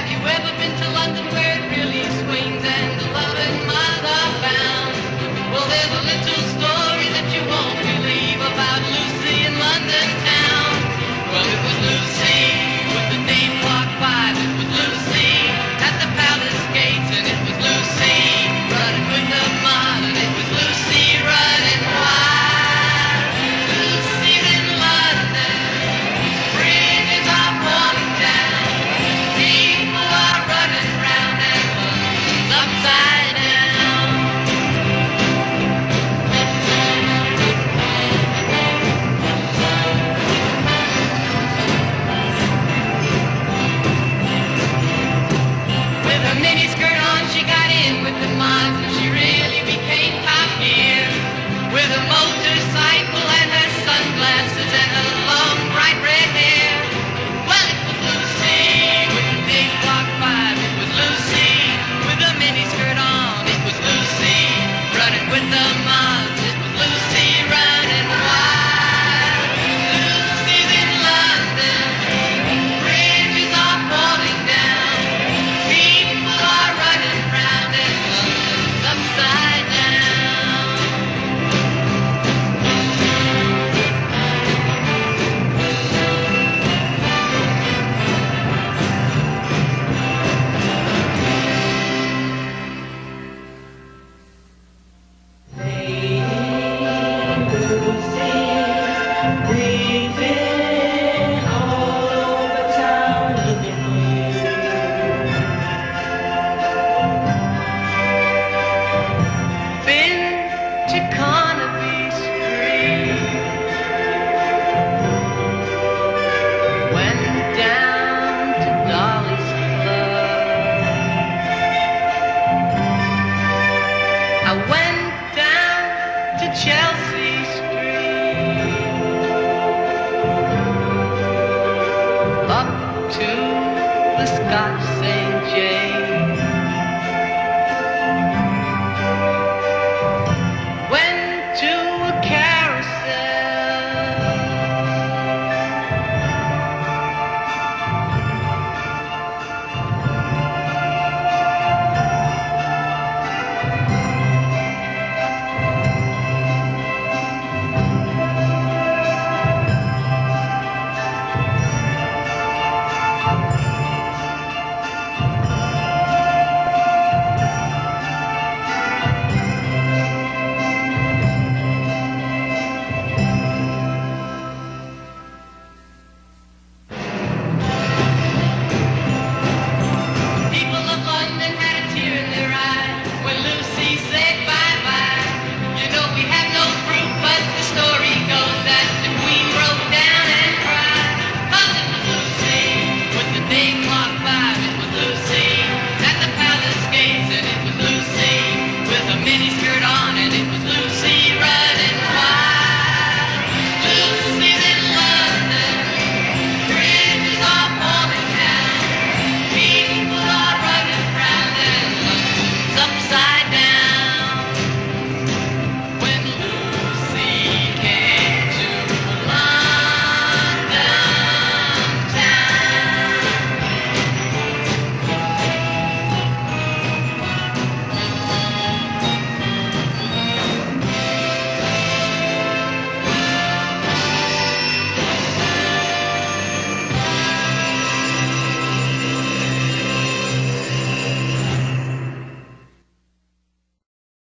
Have you ever been to London? the Scots St. James.